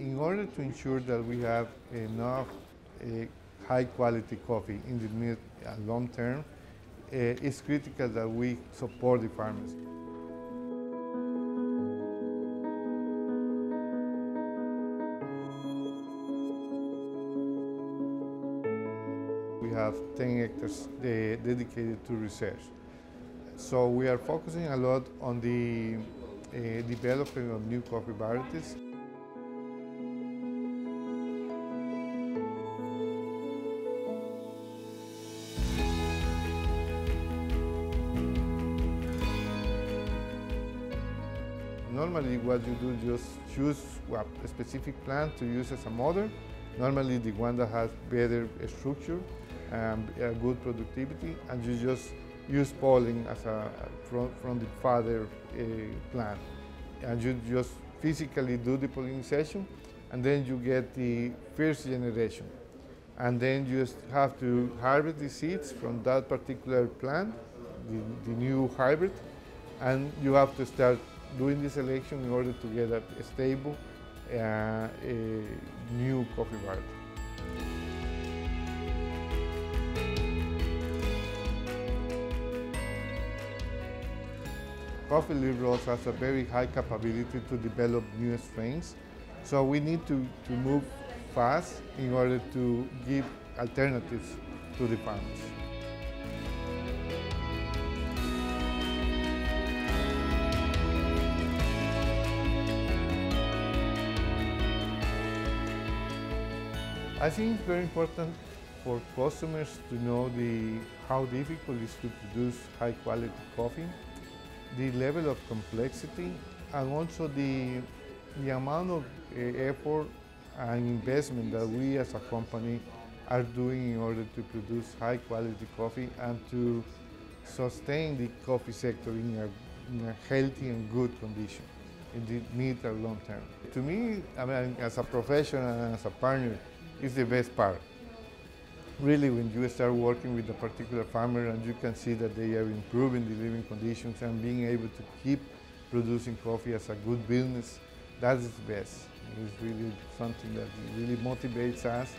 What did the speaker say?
In order to ensure that we have enough uh, high quality coffee in the mid and long term, uh, it's critical that we support the farmers. We have 10 hectares uh, dedicated to research. So we are focusing a lot on the uh, development of new coffee varieties. Normally what you do just choose a specific plant to use as a mother. Normally the one that has better structure and good productivity and you just use pollen as a, from, from the father uh, plant. And you just physically do the pollination and then you get the first generation. And then you have to harvest the seeds from that particular plant, the, the new hybrid, and you have to start doing this election in order to get a, stable, uh, a new coffee variety. Coffee rolls has a very high capability to develop new strains, so we need to, to move fast in order to give alternatives to the farmers. I think it's very important for customers to know the, how difficult it is to produce high quality coffee, the level of complexity, and also the, the amount of uh, effort and investment that we as a company are doing in order to produce high quality coffee and to sustain the coffee sector in a, in a healthy and good condition in the mid and long term. To me, I mean, as a professional and as a partner, is the best part. Really, when you start working with a particular farmer and you can see that they are improving the living conditions and being able to keep producing coffee as a good business, that is best. It's really something that really motivates us